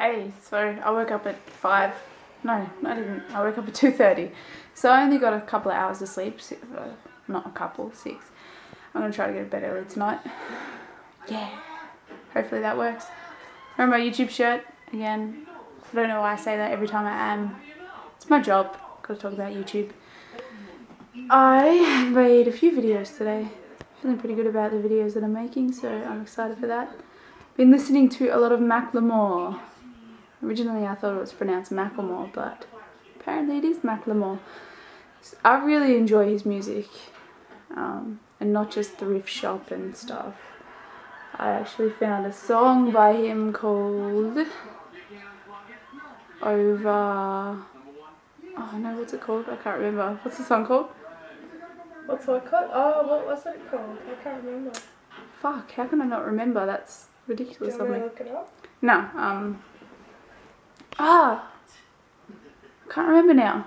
Hey, so I woke up at 5. No, I didn't. I woke up at 2.30. So I only got a couple of hours of sleep. Uh, not a couple, six. I'm going to try to get to bed early tonight. Yeah. Hopefully that works. Wearing my YouTube shirt again. I don't know why I say that every time I am. It's my job. Got to talk about YouTube. I made a few videos today. Feeling pretty good about the videos that I'm making, so I'm excited for that. Been listening to a lot of Macklemore. Originally I thought it was pronounced Macklemore, but apparently it is Macklemore. I really enjoy his music, um, and not just thrift shop and stuff. I actually found a song by him called Over... Oh no, what's it called? I can't remember. What's the song called? What's it called? Oh, what was it called? I can't remember. Fuck, how can I not remember? That's ridiculous of me. me to look it up? No, um... Ah! Can't remember now.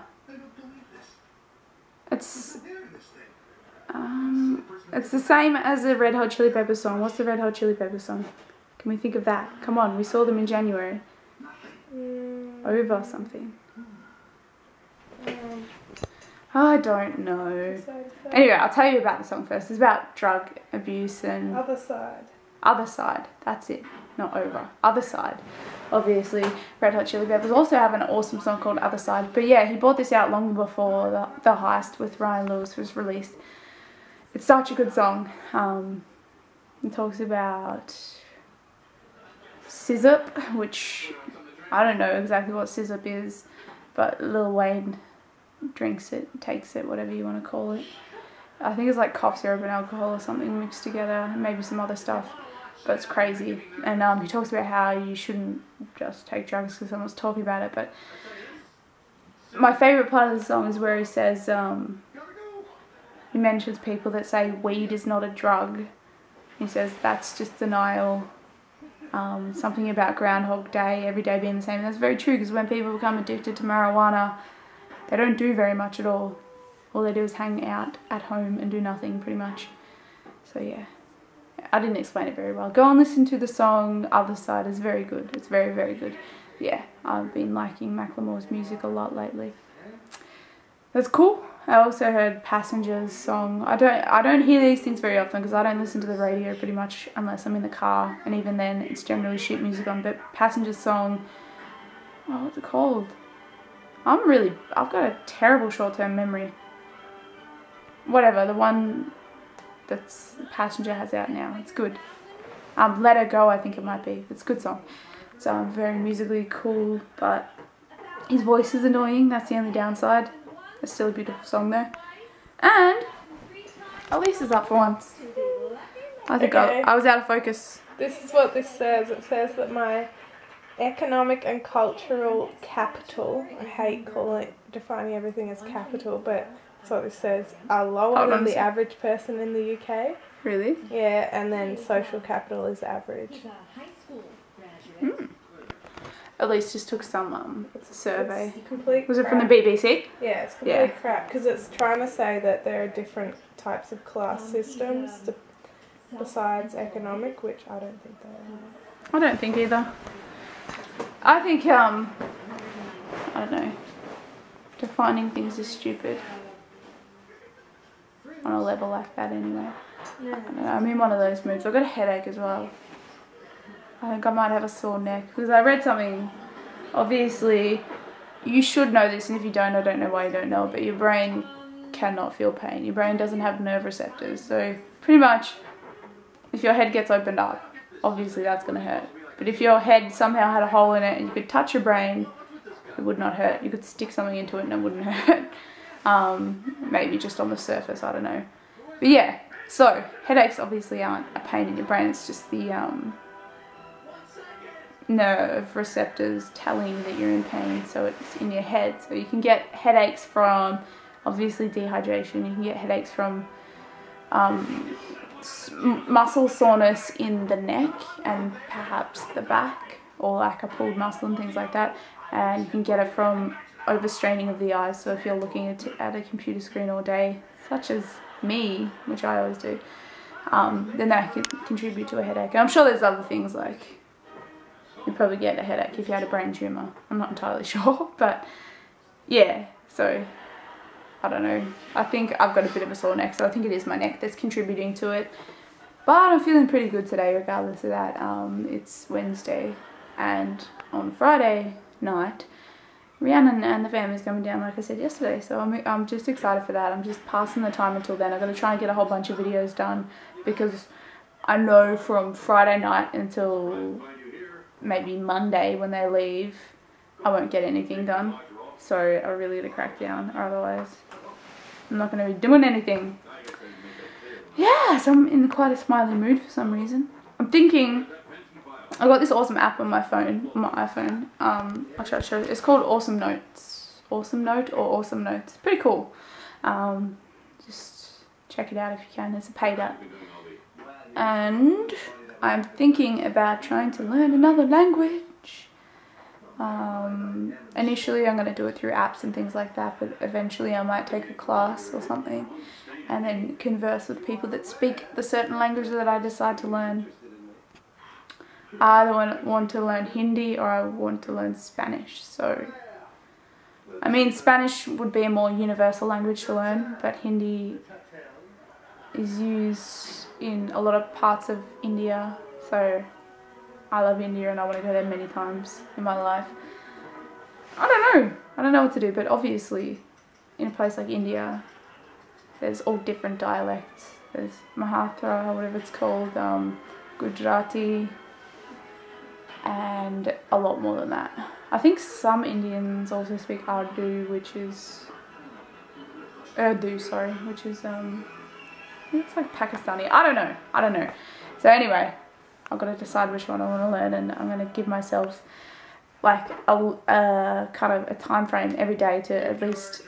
It's... Um... It's the same as the Red Hot Chili Peppers song. What's the Red Hot Chili Peppers song? Can we think of that? Come on, we saw them in January. Mm, Over something. um, I don't know. Anyway, I'll tell you about the song first. It's about drug abuse and Other side. Other Side. That's it. Not over. Other Side. Obviously, Red Hot Chili Peppers also have an awesome song called Other Side. But yeah, he brought this out long before the, the Heist with Ryan Lewis was released. It's such a good song. Um, it talks about sizzurp, which I don't know exactly what sizzurp is, but Lil Wayne drinks it, takes it, whatever you want to call it. I think it's like cough syrup and alcohol or something mixed together, maybe some other stuff. But it's crazy. And um, he talks about how you shouldn't just take drugs because someone's talking about it. But my favourite part of the song is where he says, um, he mentions people that say weed is not a drug. He says that's just denial. Um, something about Groundhog Day, every day being the same. And that's very true because when people become addicted to marijuana, they don't do very much at all. All they do is hang out at home and do nothing pretty much. So yeah. I didn't explain it very well. Go and listen to the song Other Side. is very good. It's very, very good. Yeah, I've been liking Macklemore's music a lot lately. That's cool. I also heard Passengers song. I don't I don't hear these things very often because I don't listen to the radio pretty much unless I'm in the car and even then it's generally shit music on but Passengers song oh what's it called? I'm really I've got a terrible short-term memory. Whatever, the one that's Passenger has out now. It's good. Um, Let Her Go, I think it might be. It's a good song. It's um, very musically cool, but his voice is annoying. That's the only downside. It's still a beautiful song though. And Elise is up for once. I think Okay. I, I was out of focus. This is what this says. It says that my economic and cultural capital, I hate calling it, defining everything as capital, but that's what this says, are lower Hold than the sec. average person in the UK. Really? Yeah, and then social capital is average. Elise just took some um, survey. It's complete Was it from the. BBC? Yeah, it's complete Yeah. crap because it's trying to say that there are different types of class systems to, besides economic, which I don't think there are. I don't think either. I think, um, I don't know, defining things is stupid. On a level like that, anyway. Know, I'm in one of those moods. I've got a headache as well. I think I might have a sore neck because I read something. Obviously, you should know this, and if you don't, I don't know why you don't know it, but your brain cannot feel pain. Your brain doesn't have nerve receptors. So, pretty much, if your head gets opened up, obviously that's going to hurt. But if your head somehow had a hole in it and you could touch your brain, it would not hurt. You could stick something into it and it wouldn't hurt. Um, maybe just on the surface, I don't know. But yeah, so headaches obviously aren't a pain in your brain, it's just the um, nerve receptors telling you that you're in pain, so it's in your head. So you can get headaches from obviously dehydration, you can get headaches from um, muscle soreness in the neck and perhaps the back, or like a pulled muscle and things like that. And you can get it from overstraining of the eyes. So if you're looking at, at a computer screen all day, such as me, which I always do, um, then that can contribute to a headache. And I'm sure there's other things like you'd probably get a headache if you had a brain tumour. I'm not entirely sure, but yeah, so I don't know. I think I've got a bit of a sore neck, so I think it is my neck that's contributing to it. But I'm feeling pretty good today regardless of that. Um, it's Wednesday and on Friday night, Rhiannon and the family's coming down like I said yesterday. So I'm, I'm just excited for that. I'm just passing the time until then. I'm going to try and get a whole bunch of videos done because I know from Friday night until maybe Monday when they leave, I won't get anything done. So I really got to crack down or otherwise I'm not going to be doing anything. Yeah, so I'm in quite a smiley mood for some reason. I'm thinking, I got this awesome app on my phone, on my iPhone. Um, I'll try to show you. It's called Awesome Notes. Awesome Note or Awesome Notes. Pretty cool. Um, just check it out if you can. It's a paid app. And I'm thinking about trying to learn another language. Um, initially I'm going to do it through apps and things like that, but eventually I might take a class or something and then converse with people that speak the certain language that I decide to learn. I either want to learn Hindi or I want to learn Spanish, so I mean Spanish would be a more universal language to learn, but Hindi is used in a lot of parts of India, so I love India and I want to go there many times in my life. I don't know. I don't know what to do, but obviously in a place like India, there's all different dialects. There's Maharashtra, whatever it's called, um, Gujarati, and a lot more than that. I think some Indians also speak Urdu, which is Urdu, sorry, which is um, it's like Pakistani. I don't know. I don't know. So anyway, I've got to decide which one I want to learn, and I'm going to give myself like a, a kind of a time frame every day to at least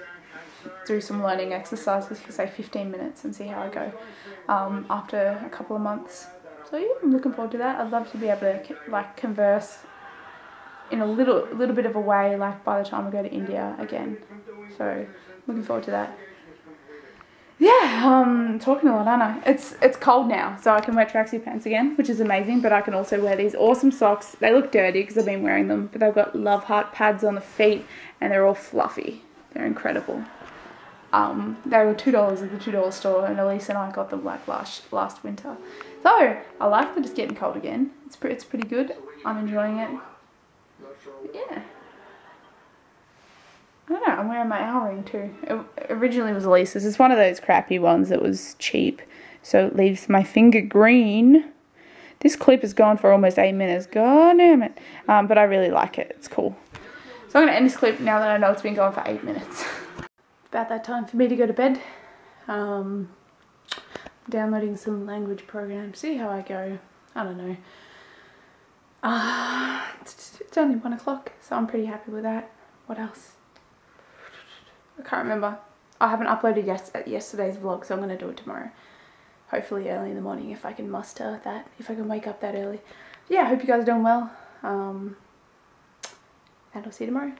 do some learning exercises for say 15 minutes and see how I go um, after a couple of months. I'm looking forward to that. I'd love to be able to like converse in a little little bit of a way like by the time I go to India again. So looking forward to that. Yeah, um, talking a lot, aren't I? It's it's cold now, so I can wear tracksuit pants again, which is amazing. But I can also wear these awesome socks. They look dirty because I've been wearing them, but they've got love heart pads on the feet, and they're all fluffy. They're incredible. Um, they were two dollars at the two dollar store, and Elise and I got them like last last winter. So I like that it's getting cold again. It's pre it's pretty good. I'm enjoying it. But yeah. I don't know, I'm wearing my owl ring too. It originally was Elise's. It's one of those crappy ones that was cheap. So it leaves my finger green. This clip has gone for almost eight minutes. God damn it. Um, but I really like it. It's cool. So I'm going to end this clip now that I know it's been going for eight minutes. About that time for me to go to bed. Um, downloading some language programs. See how I go. I don't know. Uh, it's, only one o'clock, so I'm pretty happy with that. What else? I can't remember. I haven't uploaded yes yesterday's vlog, so I'm going to do it tomorrow. Hopefully early in the morning if I can muster that, if I can wake up that early. yeah, I hope you guys are doing well. Um, and I'll see you tomorrow.